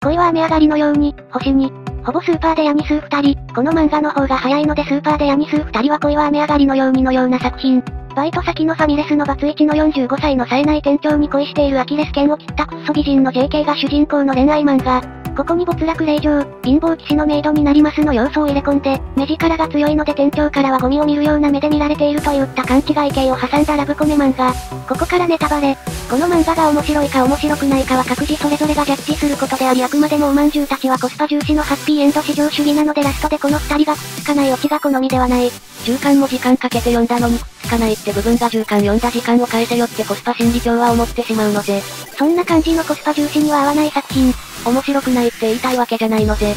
恋は雨上がりのように、星に、ほぼスーパーでヤニ数二人、この漫画の方が早いのでスーパーでヤニ数二人は恋は雨上がりのようにのような作品。バイト先のファミレスのバツイチの45歳の冴えない店長に恋しているアキレス腱を切ったクッソ美人の JK が主人公の恋愛漫画。ここに没落令状、貧乏騎士のメイドになりますの要素を入れ込んで、目力が強いので店長からはゴミを見るような目で見られているといった勘違い系を挟んだラブコメ漫画。ここからネタバレ。この漫画が面白いか面白くないかは各自それぞれがジャッジすることでありあくまでもおまんじゅうたちはコスパ重視のハッピーエンド至上主義なのでラストでこの二人がくっつかないオチが好みではない。中間も時間かけて読んだのにくっつかないって部分が中間読んだ時間を返せよってコスパ心理上は思ってしまうのぜ。そんな感じのコスパ重視には合わない作品。面白くないって言いたいわけじゃないのぜ。